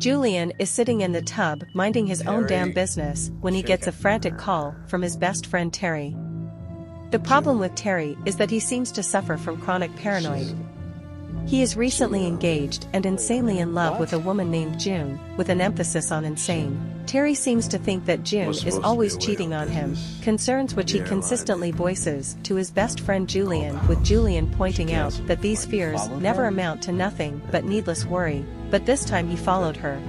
Julian is sitting in the tub minding his own damn business when he gets a frantic call from his best friend Terry. The problem with Terry is that he seems to suffer from chronic paranoid. He is recently engaged and insanely in love with a woman named June, with an emphasis on insane. Terry seems to think that June is always cheating on him, concerns which he consistently voices to his best friend Julian with Julian pointing out that these fears never amount to nothing but needless worry, but this time he followed her.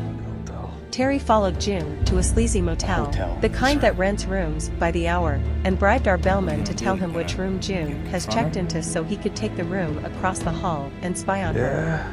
Terry followed June to a sleazy motel, Hotel. the kind that rents rooms by the hour, and bribed our bellman to tell him which room June has checked into so he could take the room across the hall and spy on her.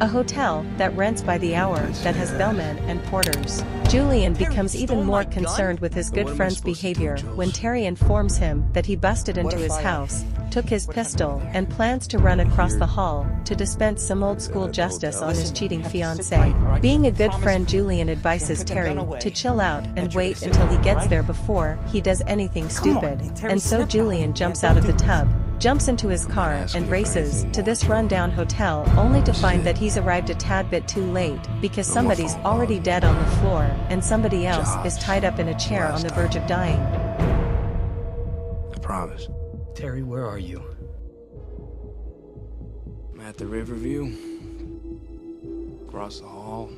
A hotel that rents by the hour that has bellmen and porters. Julian becomes even more my gun? concerned with his good what am I friend's supposed do, behavior when Terry informs him that he busted into his I- house, took his pistol, and plans to run across the hall to dispense some old school justice on his cheating you have to sit fiancee. tight, all right? Being a good friend. Julian advises Terry to chill out and wait until he gets there before he does anything stupid. And so Julian jumps out of the tub, jumps into his car, and me if I races to this rundown hotel only to find that he's arrived a tad bit too late because somebody's already dead on the floor and somebody else is tied up in a chair on the verge of dying. I promise. Terry, where are you? I'm at the Riverview. Across the hall.